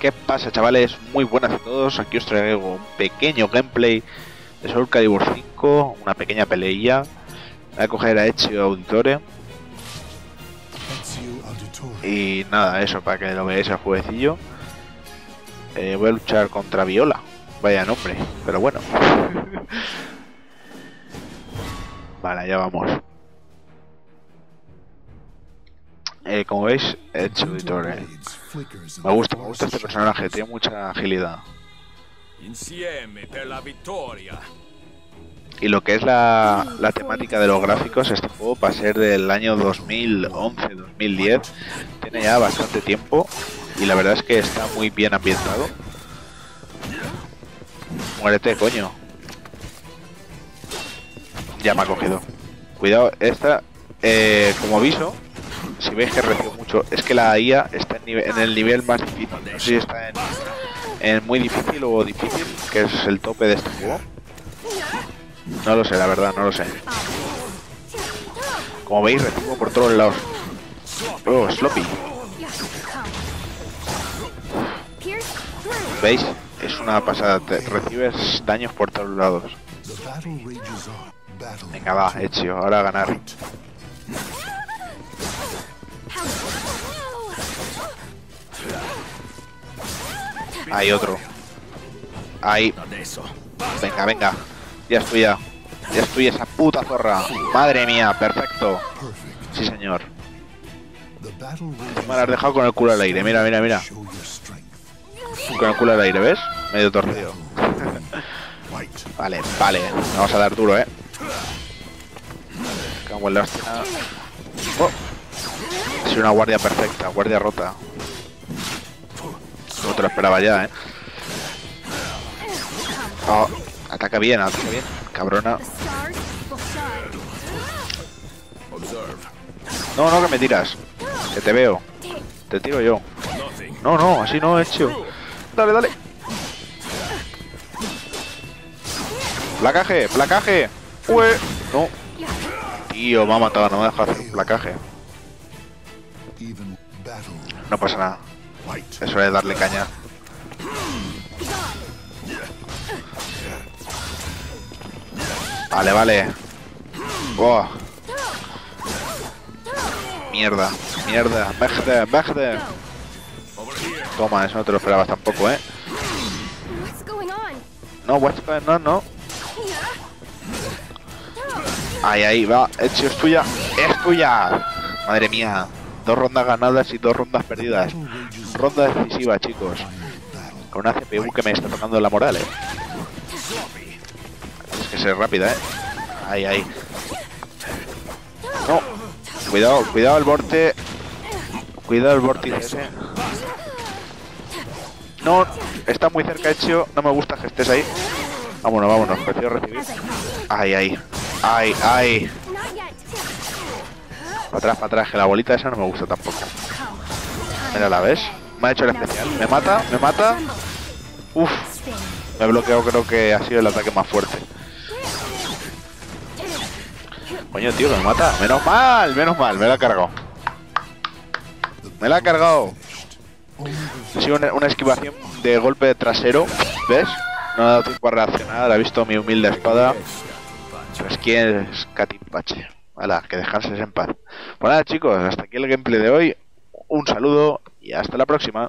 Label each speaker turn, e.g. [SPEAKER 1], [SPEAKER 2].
[SPEAKER 1] ¿Qué pasa chavales? Muy buenas a todos, aquí os traigo un pequeño gameplay de Soul Calibur 5, una pequeña peleilla. Voy a coger a Ezio Auditore. Y nada, eso para que lo veáis al jueguecillo. Eh, voy a luchar contra Viola. Vaya nombre, pero bueno. vale, ya vamos. Eh, como veis, Ezio Auditore. Me gusta, me gusta este personaje, tiene mucha agilidad. Y lo que es la, la, temática de los gráficos, este juego va a ser del año 2011-2010. Tiene ya bastante tiempo y la verdad es que está muy bien ambientado. Muérete, coño. Ya me ha cogido. Cuidado, esta, eh, como aviso, si veis que recibo mucho, es que la IA está en, el nivel más difícil. No sé si está en, muy difícil o difícil, que es el tope de este juego. No lo sé, la verdad, no lo sé. Como veis, recibo por todos lados. Oh, sloppy. ¿Veis? Es una pasada. Recibes daños por todos lados. Venga, va, hecho. Ahora a ganar. Hay otro. Ahí. Venga, venga. Ya estoy ya. Ya estoy esa puta zorra. Madre mía, perfecto. Sí, señor. Me la has dejado con el culo al aire. Mira, mira, mira. Con el culo al aire, ¿ves? Medio torcido. vale, vale. Vamos a dar duro, ¿eh? Cago en la hostia. Oh. Es una guardia perfecta, guardia rota. Lo esperaba ya, ¿eh? Oh, ataca bien, ataca bien. Cabrona. No, no, que me tiras. Que te veo. Te tiro yo. No, no, así no he hecho. Dale, dale. Placaje, placaje. Ue. No. Tío, me ha matado, no me deja hacer placaje. No pasa nada. Eso es darle caña. Vale, vale. Mierda, mierda. Mejde, mejde. Toma, eso no te lo esperabas tampoco, ¿eh? No, what's going on, no. Ahí, ahí, va. Hecho, es tuya. Es tuya. Madre mía. Dos rondas ganadas y dos rondas perdidas. Ronda decisiva, chicos. Con una CPU que me está tocando la moral, eh. Es que ser rápida, eh. Ahí, ahí. No. Cuidado, cuidado el vorte. Cuidado el vórtice. No, está muy cerca hecho. No me gusta que estés ahí. Vámonos, vámonos. Prefiero recibir. Ay, ay. Ay, ay. Para atrás, para atrás, que la bolita esa no me gusta tampoco. Mira, ¿la ves? Me ha hecho el especial. Me mata, me mata. Uf. Me he bloqueado, creo que ha sido el ataque más fuerte. Coño, tío, me mata. Menos mal, menos mal. Me la ha cargado. Me la ha cargado. Ha sido una, esquivación de golpe trasero. ¿Ves? No ha dado tiempo a reaccionar. Ha visto mi humilde espada. Pues quién es Catimpache. Hala, que dejarse en paz. Pues nada chicos, hasta aquí el gameplay de hoy. Un saludo y hasta la próxima.